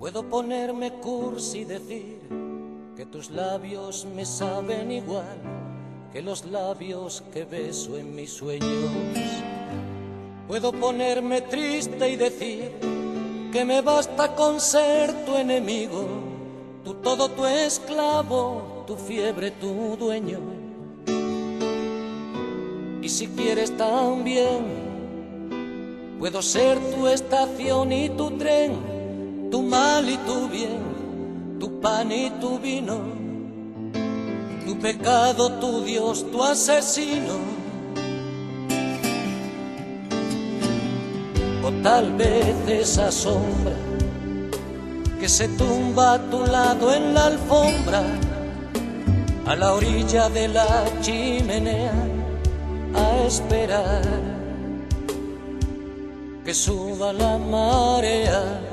Puedo ponerme cursi y decir que tus labios me saben igual que los labios que beso en mis sueños. Puedo ponerme triste y decir que me basta con ser tu enemigo, tu todo tu esclavo, tu fiebre tu dueño. Y si quieres también, puedo ser tu estación y tu tren tu mal y tu bien, tu pan y tu vino, tu pecado, tu Dios, tu asesino. O tal vez esa sombra que se tumba a tu lado en la alfombra, a la orilla de la chimenea, a esperar que suba la marea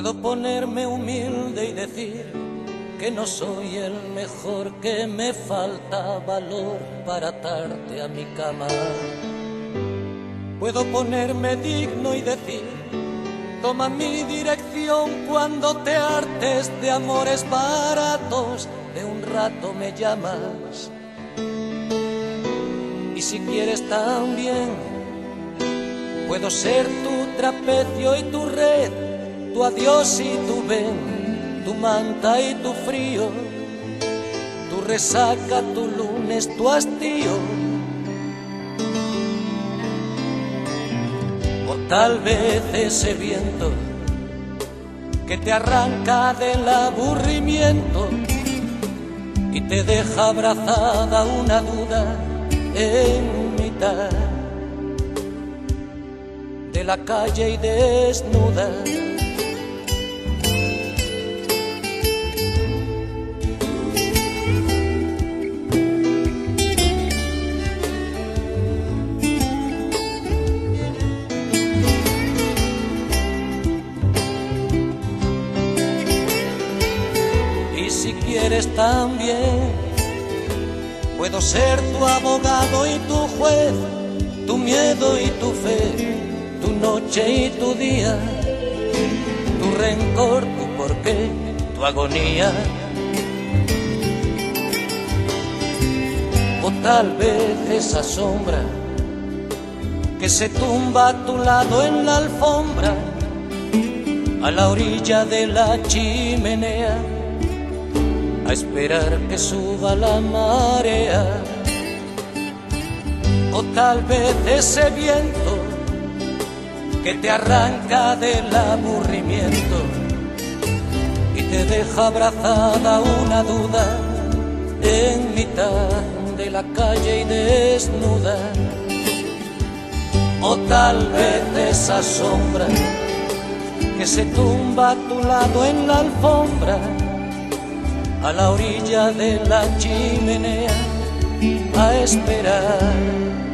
Puedo ponerme humilde y decir que no soy el mejor, que me falta valor para atarte a mi cama. Puedo ponerme digno y decir, toma mi dirección cuando te hartes de amores baratos, de un rato me llamas. Y si quieres también, puedo ser tu trapecio y tu red tu adiós y tu ven, tu manta y tu frío, tu resaca, tu lunes, tu hastío. O tal vez ese viento que te arranca del aburrimiento y te deja abrazada una duda en mitad de la calle y desnuda. Si quieres también. Puedo ser tu abogado y tu juez, tu miedo y tu fe, tu noche y tu día, tu rencor, tu porqué, tu agonía. O tal vez esa sombra que se tumba a tu lado en la alfombra, a la orilla de la chimenea a esperar que suba la marea. O tal vez ese viento que te arranca del aburrimiento y te deja abrazada una duda en mitad de la calle y desnuda. O tal vez esa sombra que se tumba a tu lado en la alfombra a la orilla de la chimenea a esperar